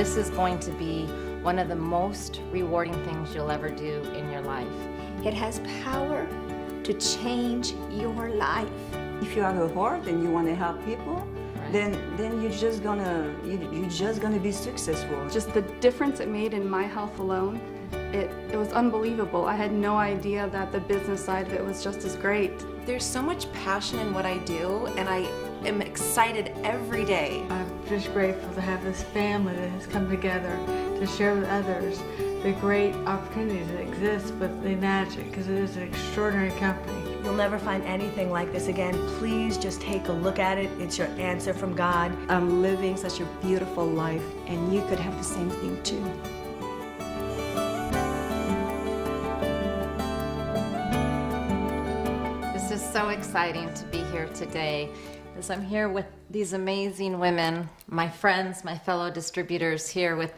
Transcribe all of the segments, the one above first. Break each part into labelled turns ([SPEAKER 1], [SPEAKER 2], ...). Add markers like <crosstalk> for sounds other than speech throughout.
[SPEAKER 1] This is going to be one of the most rewarding things you'll ever do in your life.
[SPEAKER 2] It has power to change your life.
[SPEAKER 3] If you have a heart and you want to help people, then then you're just gonna you, you're just gonna be successful.
[SPEAKER 4] Just the difference it made in my health alone, it, it was unbelievable. I had no idea that the business side of it was just as great.
[SPEAKER 5] There's so much passion in what I do, and I am excited every day.
[SPEAKER 6] I'm just grateful to have this family that has come together to share with others the great opportunities that exist with Enagic because it is an extraordinary company.
[SPEAKER 7] You'll never find anything like this again. Please just take a look at it. It's your answer from God.
[SPEAKER 8] I'm living such a beautiful life, and you could have the same thing too.
[SPEAKER 1] This is so exciting to be here today as I'm here with these amazing women, my friends, my fellow distributors here with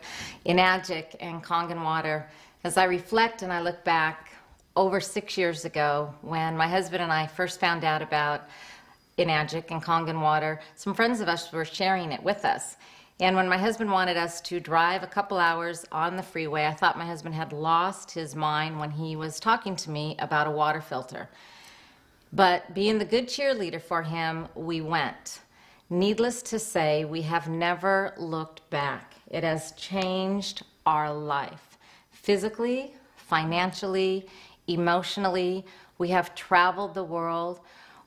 [SPEAKER 1] Enagic and Kangen Water. As I reflect and I look back over six years ago when my husband and I first found out about Enagic and Kangen Water, some friends of us were sharing it with us. And when my husband wanted us to drive a couple hours on the freeway, I thought my husband had lost his mind when he was talking to me about a water filter. But being the good cheerleader for him, we went. Needless to say, we have never looked back. It has changed our life physically, financially, emotionally. We have traveled the world.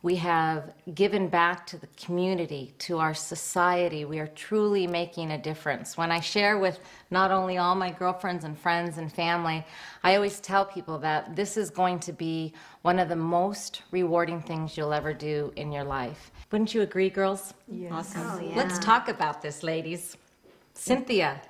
[SPEAKER 1] We have given back to the community, to our society. We are truly making a difference. When I share with not only all my girlfriends and friends and family, I always tell people that this is going to be one of the most rewarding things you'll ever do in your life. Wouldn't you agree, girls?
[SPEAKER 3] Yes.
[SPEAKER 1] Awesome.
[SPEAKER 2] Oh, yeah.
[SPEAKER 1] Let's talk about this, ladies. Cynthia.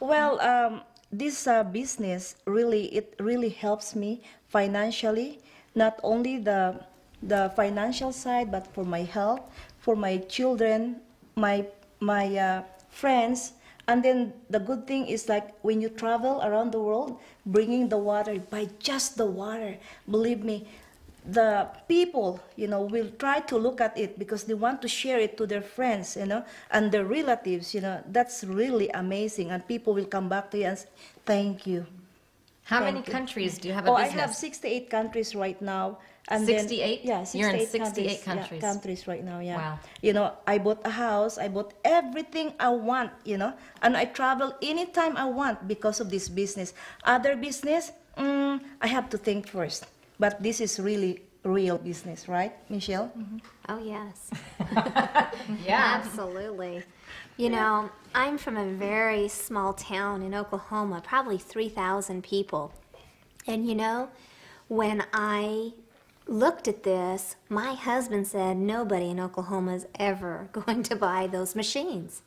[SPEAKER 9] Well, um, this uh, business really it really helps me financially, not only the the financial side, but for my health, for my children, my my uh, friends. And then the good thing is like when you travel around the world, bringing the water by just the water. Believe me, the people you know will try to look at it because they want to share it to their friends you know and their relatives you know that's really amazing and people will come back to you and say, thank you
[SPEAKER 1] How
[SPEAKER 9] Thank
[SPEAKER 1] many
[SPEAKER 9] you.
[SPEAKER 1] countries do you have a
[SPEAKER 9] oh i have 68 countries right now and
[SPEAKER 1] 68?
[SPEAKER 9] then, yeah 68
[SPEAKER 1] You're in 68
[SPEAKER 9] countries,
[SPEAKER 1] countries.
[SPEAKER 9] Yeah, countries right now yeah
[SPEAKER 1] Wow.
[SPEAKER 9] you know i bought a house i bought everything i want you know and i travel anytime i want because of this business other business mm, i have to think first but this is really real business right michelle
[SPEAKER 2] Oh, yes. <laughs> <laughs>
[SPEAKER 1] Yeah.
[SPEAKER 2] Absolutely. You know, I'm from a very small town in Oklahoma, probably 3,000 people. And you know, when I looked at this, my husband said nobody in Oklahoma is ever <laughs> going to buy those machines.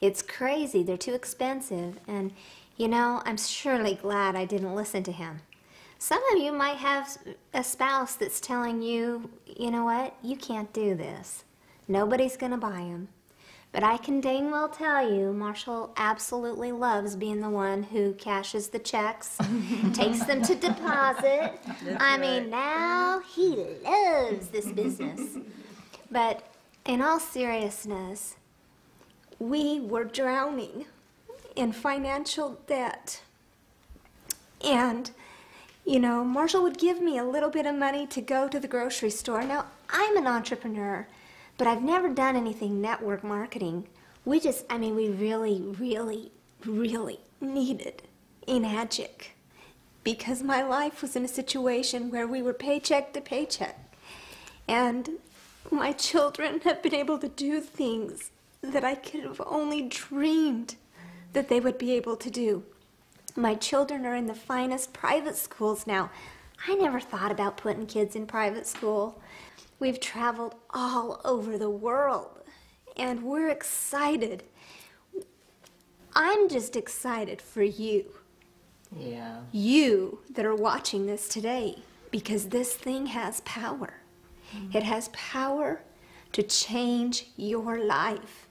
[SPEAKER 2] It's crazy, they're too expensive. And you know, I'm surely glad I didn't listen to him. Some of you might have a spouse that's telling you, you know what, you can't do this. Nobody's going to buy them. But I can dang well tell you, Marshall absolutely loves being the one who cashes the checks, <laughs> takes them to deposit. I mean, now he loves this business. But in all seriousness, we were drowning in financial debt. And, you know, Marshall would give me a little bit of money to go to the grocery store. Now, I'm an entrepreneur, but I've never done anything network marketing. We just, I mean, we really, really, really needed Enagic because my life was in a situation where we were paycheck to paycheck. And my children have been able to do things that I could have only dreamed that they would be able to do. My children are in the finest private schools now. I never thought about putting kids in private school. We've traveled all over the world and we're excited. I'm just excited for you,
[SPEAKER 1] Yeah.
[SPEAKER 2] you that are watching this today, because this thing has power. Mm-hmm. It has power to change your life.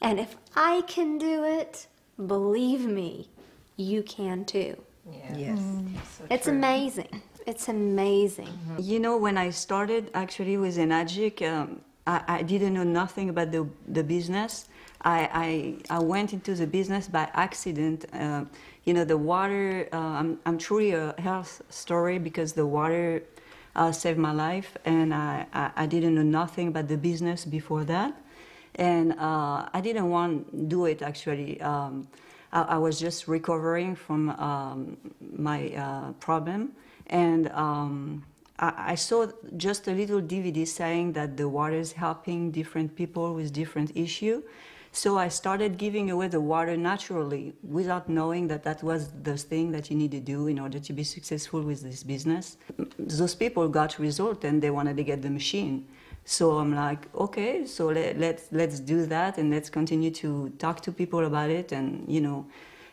[SPEAKER 2] And if I can do it, believe me, you can too.
[SPEAKER 1] Yeah.
[SPEAKER 3] Yes. Mm-hmm.
[SPEAKER 2] It's amazing. It's amazing.
[SPEAKER 3] You know, when I started actually with Enagic, um, I, I didn't know nothing about the, the business. I, I, I went into the business by accident. Uh, you know, the water, uh, I'm, I'm truly a health story because the water uh, saved my life, and I, I, I, didn't know nothing about the business before that. And uh, I didn't want to do it actually. Um, I, I, was just recovering from um, my uh, problem, and um, I, saw just a little DVD saying that the water is helping different people with different issue. So I started giving away the water naturally without knowing that that was the thing that you need to do in order to be successful with this business. Those people got result and they wanted to get the machine. So I'm like, okay, so let, let's let's do that and let's continue to talk to people about it and you know,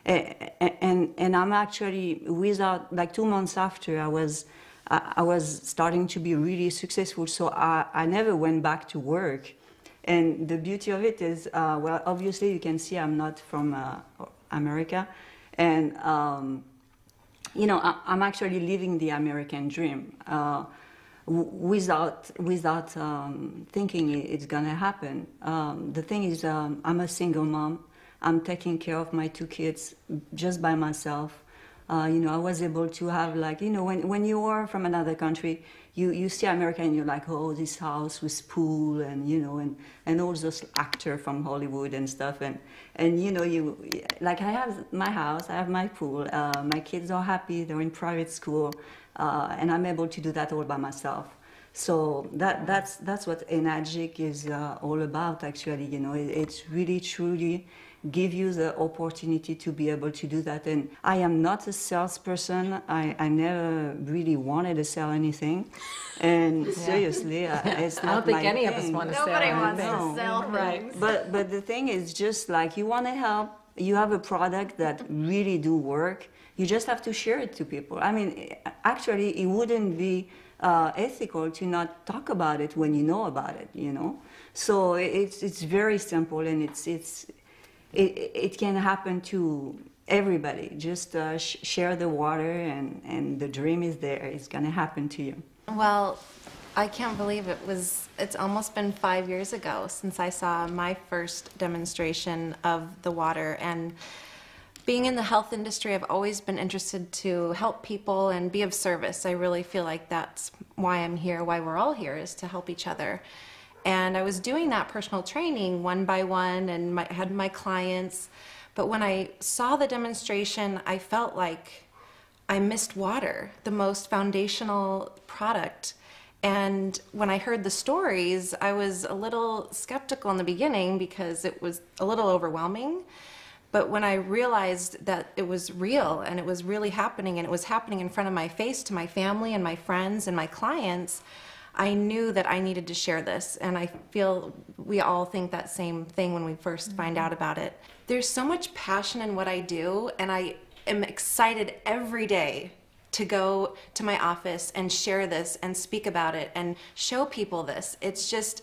[SPEAKER 3] and and, I'm actually without like two months after I was I, was starting to be really successful. So I, I never went back to work and the beauty of it is, uh, well, obviously you can see I'm not from uh, America. And, um, you know, I, am actually living the American dream uh, without, without um, thinking it's going to happen. Um, the thing is, um, I'm a single mom. I'm taking care of my two kids just by myself. Uh, you know, I was able to have like, you know, when, when you are from another country, you, you see America and you're like, oh, this house with pool and, you know, and, and all those actors from Hollywood and stuff. And, and, you know, you, like I have my house, I have my pool, uh, my kids are happy, they're in private school, uh, and I'm able to do that all by myself. So that, that's, that's what Enagic is uh, all about, actually, you know, it, it's really, truly, give you the opportunity to be able to do that. And I am not a salesperson. I, I never really wanted to sell anything. And <laughs> yeah. seriously, <laughs> I, it's not
[SPEAKER 1] I don't think any
[SPEAKER 3] thing.
[SPEAKER 1] of us want to
[SPEAKER 2] sell
[SPEAKER 1] Nobody
[SPEAKER 2] wants
[SPEAKER 1] to
[SPEAKER 2] sell
[SPEAKER 1] right.
[SPEAKER 3] But, but the thing is just like you want to help, you have a product that really do work, you just have to share it to people. I mean, actually, it wouldn't be uh, ethical to not talk about it when you know about it, you know? So it's, it's very simple and it's, it's, it, it can happen to everybody. Just uh, sh- share the water, and, and the dream is there. It's going to happen to you.
[SPEAKER 5] Well, I can't believe it was, it's almost been five years ago since I saw my first demonstration of the water. And being in the health industry, I've always been interested to help people and be of service. I really feel like that's why I'm here, why we're all here, is to help each other. And I was doing that personal training one by one and my, had my clients. But when I saw the demonstration, I felt like I missed water, the most foundational product. And when I heard the stories, I was a little skeptical in the beginning because it was a little overwhelming. But when I realized that it was real and it was really happening and it was happening in front of my face to my family and my friends and my clients, I knew that I needed to share this, and I feel we all think that same thing when we 1st mm-hmm. find out about it. There's so much passion in what I do, and I am excited every day to go to my office and share this and speak about it and show people this. It's just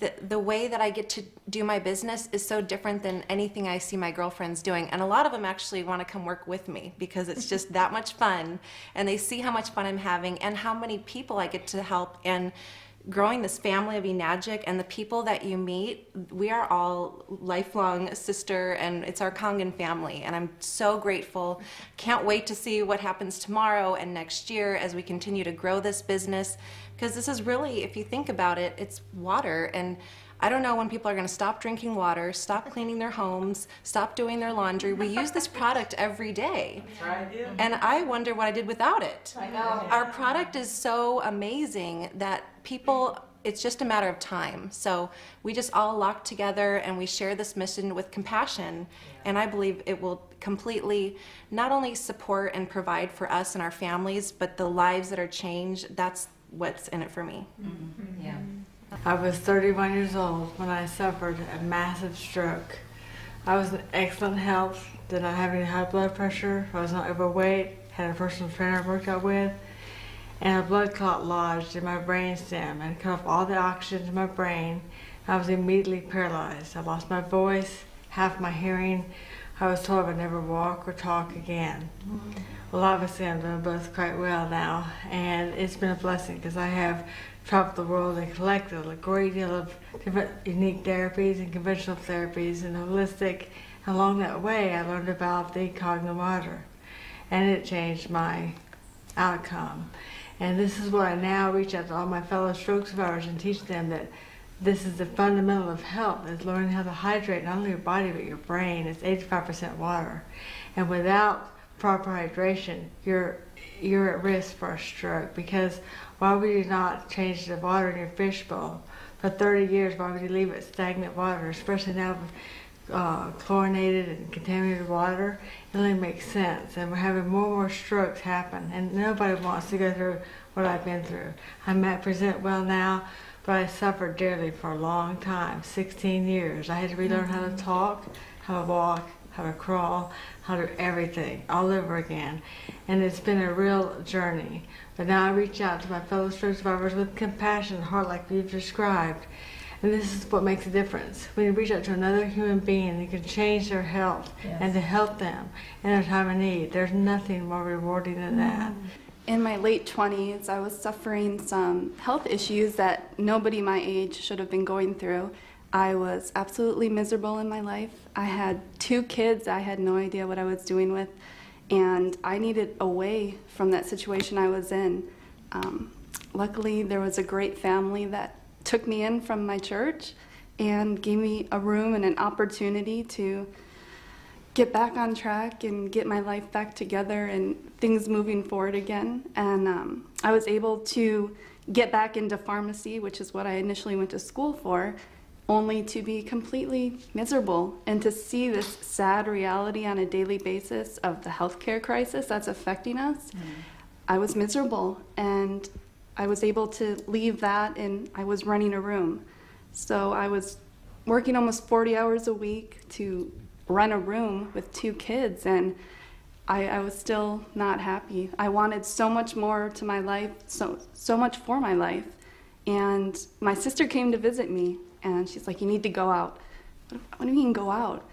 [SPEAKER 5] the, the way that I get to do my business is so different than anything I see my girlfriends doing. And a lot of them actually want to come work with me because it's just that much fun. And they see how much fun I'm having and how many people I get to help. And growing this family of Enagic and the people that you meet, we are all lifelong sister and it's our Kangen family. And I'm so grateful. Can't wait to see what happens tomorrow and next year as we continue to grow this business. Because this is really, if you think about it, it's water. And I don't know when people are going to stop drinking water, stop cleaning their homes, stop doing their laundry. We use this product every day. And I wonder what I did without it. I know. Our product is so amazing that people it's just a matter of time. So we just all lock together and we share this mission with compassion. And I believe it will completely not only support and provide for us and our families, but the lives that are changed. That's what's in it for me.
[SPEAKER 1] Mm-hmm. Yeah.
[SPEAKER 6] I was 31 years old when I suffered a massive stroke. I was in excellent health, did not have any high blood pressure, I was not overweight, had a personal trainer I worked out with, and a blood clot lodged in my brain stem and cut off all the oxygen to my brain. I was immediately paralyzed. I lost my voice, half my hearing. I was told I'd never walk or talk again. Well, obviously I'm doing both quite well now, and it's been a blessing because I have traveled the world and collected a great deal of different unique therapies and conventional therapies and holistic. Along that way, I learned about the cognitive water, and it changed my outcome. And this is what I now reach out to all my fellow stroke survivors and teach them that this is the fundamental of health, is learning how to hydrate not only your body but your brain. It's 85% water. And without proper hydration, you're you're at risk for a stroke because why would you not change the water in your fishbowl? For 30 years, why would you leave it stagnant water, especially now with uh, chlorinated and contaminated water? It only makes sense. And we're having more and more strokes happen, and nobody wants to go through what I've been through. I might present well now, but I suffered dearly for a long time 16 years. I had to relearn how to talk, how to walk, how to crawl, how to everything all over again. And it's been a real journey. But now I reach out to my fellow stroke survivors with compassion and heart like you've described. And this is what makes a difference. When you reach out to another human being, you can change their health and to help them in their time of need. There's nothing more rewarding than that. Mm-hmm.
[SPEAKER 4] In my late 20s, I was suffering some health issues that nobody my age should have been going through. I was absolutely miserable in my life. I had two kids I had no idea what I was doing with, and I needed away from that situation I was in. Um, luckily, there was a great family that took me in from my church and gave me a room and an opportunity to get back on track and get my life back together and things moving forward again. And um, I was able to get back into pharmacy, which is what I initially went to school for, only to be completely miserable and to see this sad reality on a daily basis of the healthcare crisis that's affecting us. Mm. I was miserable and I was able to leave that and I was running a room. So I was working almost 40 hours a week to run a room with two kids and I, I, was still not happy. I wanted so much more to my life, so so much for my life. And my sister came to visit me and she's like, You need to go out. What do you mean go out?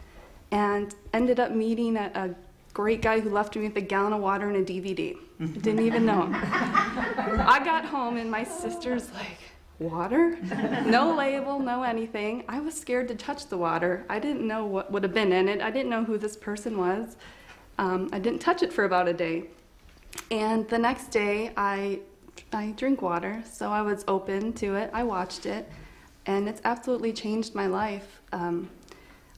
[SPEAKER 4] And ended up meeting a, a great guy who left me with a gallon of water and a DVD. Didn't even know him. <laughs> I got home and my sister's like, Water? No label, no anything. I was scared to touch the water. I didn't know what would have been in it. I didn't know who this person was. Um, I didn't touch it for about a day. And the next day, I, I drink water, so I was open to it. I watched it and it's absolutely changed my life. Um,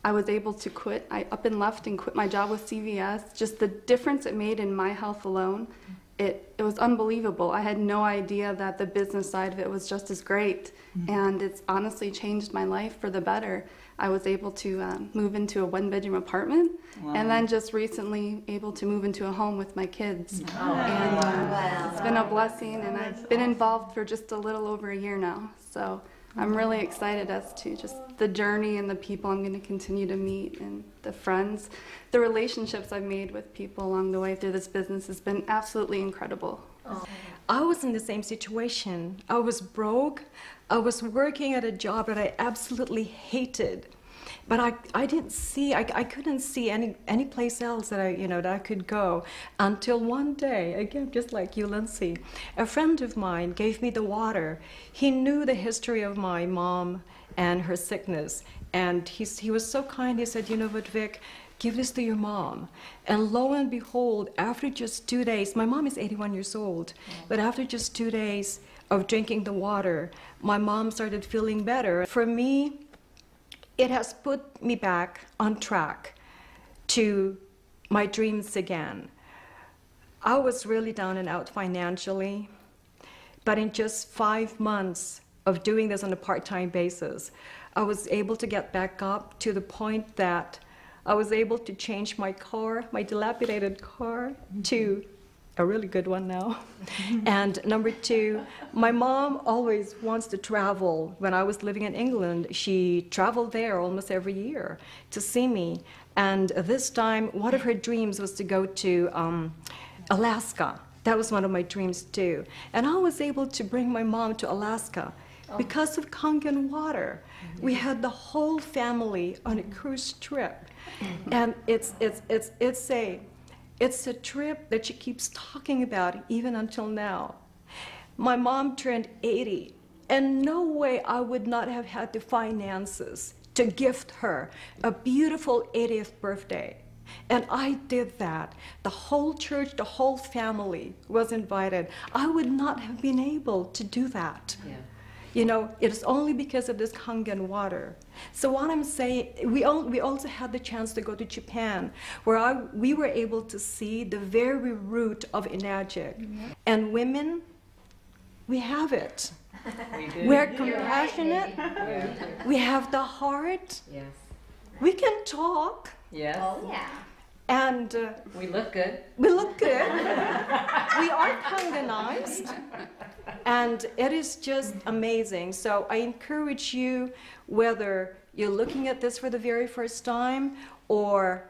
[SPEAKER 4] I was able to quit. I up and left and quit my job with CVS. Just the difference it made in my health alone, it, it was unbelievable. I had no idea that the business side of it was just as great, mm-hmm. and it's honestly changed my life for the better. I was able to um, move into a one-bedroom apartment, wow. and then just recently able to move into a home with my kids. Oh. And um, wow. it's been a blessing, and I've been involved for just a little over a year now. So I'm really excited as to just the journey and the people I'm going to continue to meet and the friends. The relationships I've made with people along the way through this business has been absolutely incredible. Oh.
[SPEAKER 8] I was in the same situation. I was broke. I was working at a job that I absolutely hated but I, I didn't see I, I couldn't see any any place else that I you know that I could go until one day again just like you Lindsay. A friend of mine gave me the water. He knew the history of my mom and her sickness and he, he was so kind. He said you know what Vic give this to your mom. And lo and behold after just two days my mom is 81 years old mm. but after just two days of drinking the water my mom started feeling better. For me it has put me back on track to my dreams again. I was really down and out financially, but in just five months of doing this on a part time basis, I was able to get back up to the point that I was able to change my car, my dilapidated car, mm-hmm. to a really good one now. <laughs> and number two, my mom always wants to travel. When I was living in England, she traveled there almost every year to see me. And this time, one of her dreams was to go to um, Alaska. That was one of my dreams too. And I was able to bring my mom to Alaska oh. because of Kangen water. We had the whole family on a cruise trip. <laughs> And it's, it's, it's, it's a it's a trip that she keeps talking about even until now. My mom turned 80 and no way I would not have had the finances to gift her a beautiful 80th birthday. And I did that. The whole church, the whole family was invited. I would not have been able to do that.
[SPEAKER 1] Yeah.
[SPEAKER 8] You know, it is only because of this Kangen water. So what I'm saying, we, all, we also had the chance to go to Japan, where I, we were able to see the very root of Enagic. Mm-hmm. And women, we have it. We are compassionate. We have the heart.
[SPEAKER 1] Yes.
[SPEAKER 8] We can talk.
[SPEAKER 1] Yes.
[SPEAKER 2] Oh, Yeah.
[SPEAKER 8] And uh,
[SPEAKER 1] We look good.
[SPEAKER 8] we look good. we are Kangenized. And it is just amazing. So I encourage you, whether you're looking at this for the very first time, or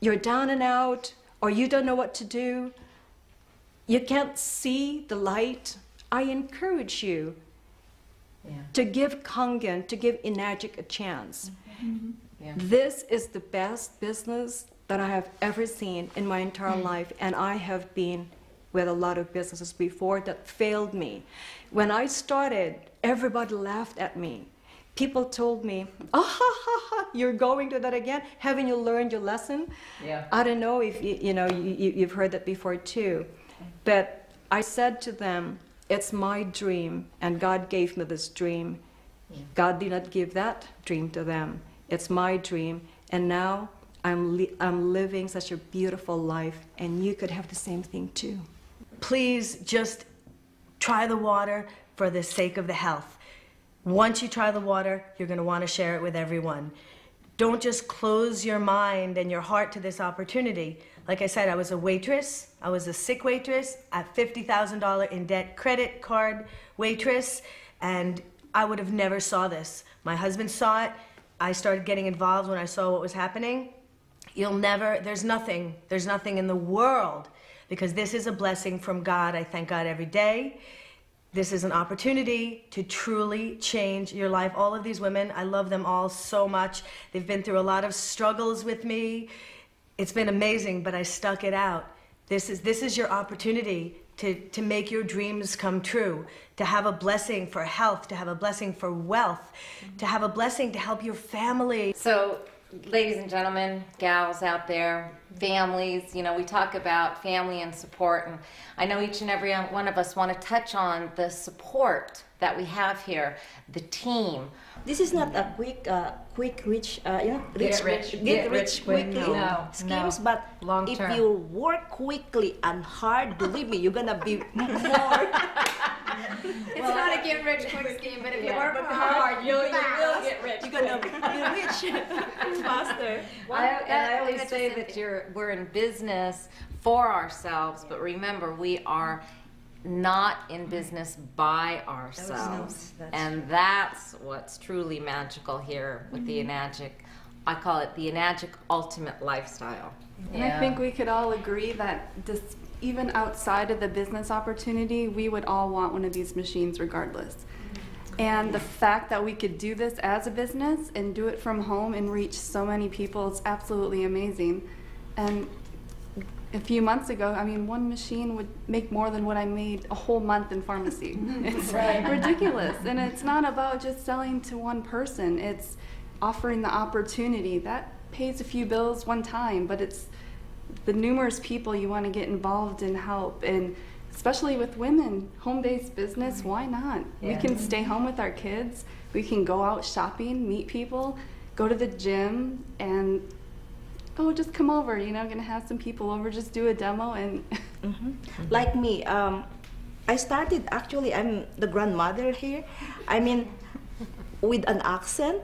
[SPEAKER 8] you're down and out, or you don't know what to do, you can't see the light, I encourage you
[SPEAKER 1] Yeah.
[SPEAKER 8] to give Kangen, to give Enagic a chance.
[SPEAKER 1] Yeah.
[SPEAKER 8] This is the best business that I have ever seen in my entire life, and I have been with a lot of businesses before that failed me. When I started, everybody laughed at me. People told me, "Ah, ha, ha, ha, you're going to that again? Haven't you learned your lesson?"
[SPEAKER 1] Yeah.
[SPEAKER 8] I don't know if you, you know you, you- you've heard that before too, but I said to them, "It's my dream, and God gave me this dream. God did not give that dream to them. It's my dream, and now I'm li- I'm living such a beautiful life, and you could have the same thing too."
[SPEAKER 7] Please just try the water for the sake of the health. Once you try the water, you're going to want to share it with everyone. Don't just close your mind and your heart to this opportunity. Like I said, I was a waitress. I was a sick waitress, a $50,000 in debt credit card waitress, and I would have never saw this. My husband saw it. I started getting involved when I saw what was happening. You'll never, there's nothing, there's nothing in the world because this is a blessing from God. I thank God every day. This is an opportunity to truly change your life. All of these women, I love them all so much. They've been through a lot of struggles with me. It's been amazing, but I stuck it out. This is, this is your opportunity to, to make your dreams come true, to have a blessing for health, to have a blessing for wealth, to have a blessing to help your family.
[SPEAKER 1] So, ladies and gentlemen, gals out there, families, you know, we talk about family and support, and I know each and every one of us want to touch on the support that we have here, the team.
[SPEAKER 9] This is not a quick, uh, quick rich, uh, you know,
[SPEAKER 1] Get rich-
[SPEAKER 9] get,
[SPEAKER 1] get
[SPEAKER 9] rich
[SPEAKER 1] rich quick.
[SPEAKER 9] quickly
[SPEAKER 1] No,
[SPEAKER 9] schemes.
[SPEAKER 1] no.
[SPEAKER 9] But
[SPEAKER 1] Long
[SPEAKER 9] if
[SPEAKER 1] term.
[SPEAKER 9] you work quickly and hard, believe me, you're gonna be <laughs> more. <laughs>
[SPEAKER 2] It's not a get rich quick <laughs> scheme, but if you work
[SPEAKER 9] hard,
[SPEAKER 2] you,
[SPEAKER 9] you
[SPEAKER 2] will
[SPEAKER 9] get rich. You're gonna be rich <laughs> faster.
[SPEAKER 1] I, and I always say that you're we're in business for ourselves, but remember we are not in business by ourselves,
[SPEAKER 9] that's
[SPEAKER 1] and that's what's truly magical here with the mm-hmm. Enagic. I call it the Enagic Ultimate Lifestyle.
[SPEAKER 4] And I think we could all agree that this, even outside of the business opportunity, we would all want one of these machines regardless. And the fact that we could do this as a business and do it from home and reach so many people is absolutely amazing. And a few months ago, I mean, one machine would make more than what I made a whole month in pharmacy. <laughs> It's ridiculous. And it's not about just selling to one person, it's offering the opportunity. That pays a few bills one time, but it's the numerous people you want to get involved and help. And especially with women, home based business, why not? We can stay home with our kids, we can go out shopping, meet people, go to the gym, and oh, just come over. You know, gonna have some people over, just do a demo, and <laughs>
[SPEAKER 9] like me, um, I started actually, I'm the grandmother here. I mean, with an accent.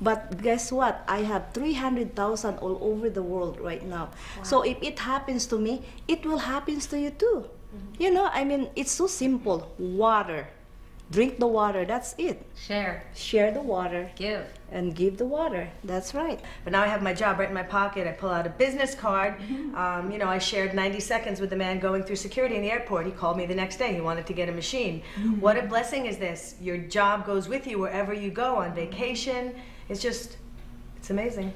[SPEAKER 9] But guess what? I have 300,000 all over the world right now. So if it happens to me, it will happen to you too. Mm-hmm. You know, I mean, it's so simple. Water. Drink the water. That's it.
[SPEAKER 1] Share,
[SPEAKER 9] Share the water
[SPEAKER 1] give.
[SPEAKER 9] and give the water. That's right.
[SPEAKER 7] But now I have my job right in my pocket. I pull out a business card. Mm-hmm. Um, you know, I shared 90 seconds with the man going through security in the airport. He called me the next day. He wanted to get a machine. Mm-hmm. What a blessing is this? Your job goes with you wherever you go on vacation. It's just, it's It's amazing.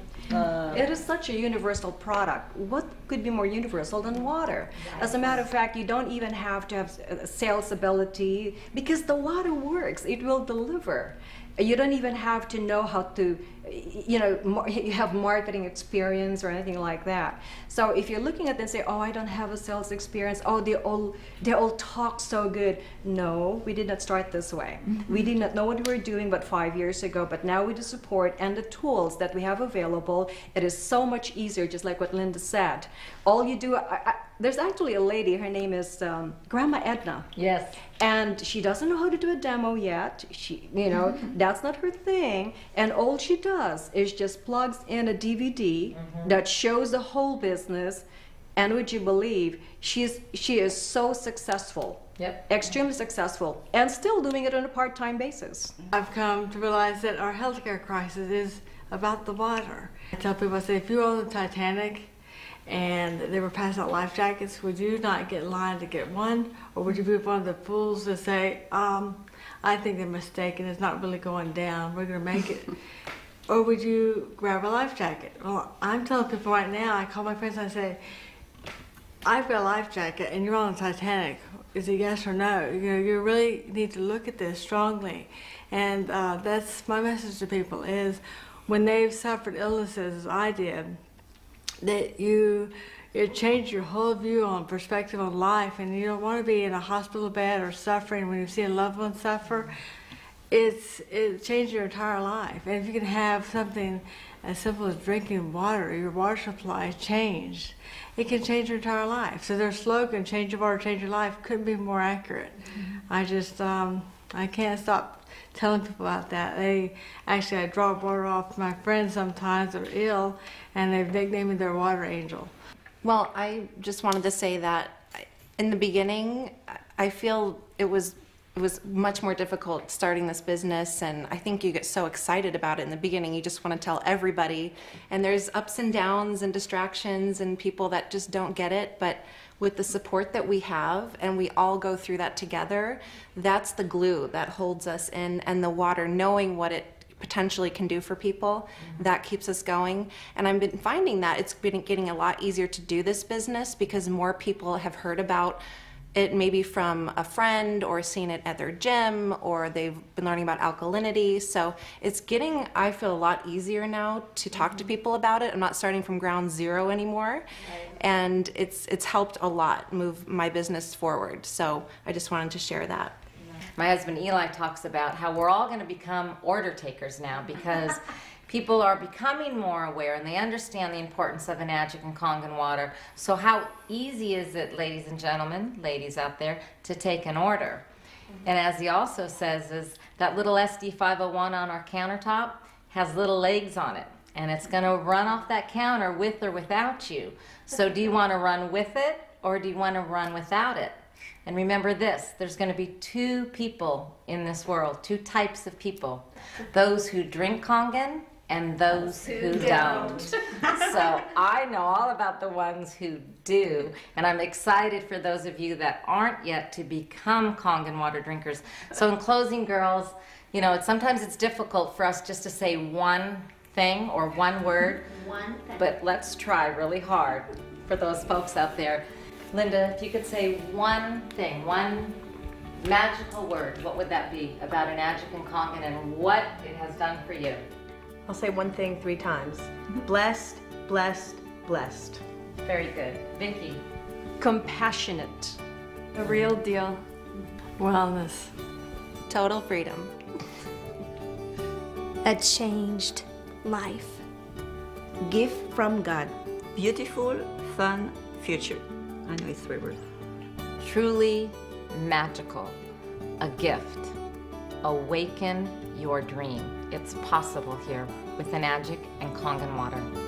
[SPEAKER 8] It is such a universal product. What could be more universal than water? As a matter of fact, you don't even have to have uh, sales ability because the water works. It will deliver. You don't even have to know how to, you know, <laughs> you have marketing experience or anything like that. So if you're looking at them and say, "Oh, I don't have a sales experience," "Oh, they all they all talk so good." No, we did not start this way. Mm-hmm. We did not know what we were doing but five years ago. But now with the support and the tools that we have available, it is so much easier. Just like what Linda said, all you do. I, I, there's actually a lady. Her name is um, Grandma Edna
[SPEAKER 1] Yes.
[SPEAKER 8] and she doesn't know how to do a demo yet she you know <laughs> that's not her thing and all she does is just plugs in a dvd that shows the whole business and would you believe she's she is so successful
[SPEAKER 1] Yep.
[SPEAKER 8] extremely successful and still doing it on a part-time basis
[SPEAKER 6] I've come to realize that our healthcare crisis is about the water. I tell people, I say, if you were on the Titanic and they were passing out life jackets, would you not get in line to get one? Or would you be one of the fools to say, um, I think they're mistaken, it's not really going down, we're going to make it? <laughs> or would you grab a life jacket? Well, I'm telling people right now, I call my friends and I say, I've got a life jacket and you're on the Titanic. Is it yes or no? You know, you really need to look at this strongly. And uh, that's my message to people is when they've suffered illnesses as I did, that you it changed your whole view on perspective on life and you don't want to be in a hospital bed or suffering when you see a loved one suffer. It's it changed your entire life. And if you can have something as simple as drinking water your water supply changed. It can change your entire life. So their slogan change your water change your life couldn't be more accurate. I just um, i can't stop telling people about that. They actually i draw water off my friends sometimes they are ill and they've nicknamed me their water angel.
[SPEAKER 5] Well, I just wanted to say that in the beginning, I- I feel it was it was much more difficult starting this business, and I think you get so excited about it in the beginning. You just want to tell everybody, and there's ups and downs and distractions and people that just don't get it, but with the support that we have and we all go through that together that's the glue that holds us in and the water knowing what it potentially can do for people mm-hmm. that keeps us going and i've been finding that it's been getting a lot easier to do this business because more people have heard about it maybe from a friend or seen it at their gym or they've been learning about alkalinity. So it's getting i feel a lot easier now to talk to mm-hmm. people about it. I'm not starting from ground zero anymore. And it's it's helped a lot move my business forward. So i just wanted to share that.
[SPEAKER 1] My husband Eli talks about how we're all going to become order takers now because <laughs> people are becoming more aware and they understand the importance of Enagic and Kangen water. So how easy is it, ladies and gentlemen, ladies out there, to take an order? Mm-hmm. And as he also says, is that little SD501 on our countertop has little legs on it, and it's going to run off that counter with or without you. So do you want to run with it, or do you want to run without it? And remember this there's going to be two people in this world, two types of people those who drink Kangen and those who don't. so I know all about the ones who do, and I'm excited for those of you that aren't yet to become Kangen water drinkers. So, in closing, girls, you know, it's, sometimes it's difficult for us just to say one thing or one word,
[SPEAKER 2] One thing.
[SPEAKER 1] but let's try really hard for those folks out there. Linda, if you could say one thing, one magical word, what would that be about Enagic and Kangen and what it has done for you?
[SPEAKER 7] I'll say one thing three times. Blessed, blessed, blessed.
[SPEAKER 1] Very good. Vicky.
[SPEAKER 8] compassionate
[SPEAKER 4] The real deal.
[SPEAKER 6] wellness
[SPEAKER 5] total freedom
[SPEAKER 2] A changed life.
[SPEAKER 9] Gift from God.
[SPEAKER 3] Beautiful, fun future. I know it's three words.
[SPEAKER 1] Truly magical. A gift. Awaken your dream. It's possible here with Enagic and Kangen water.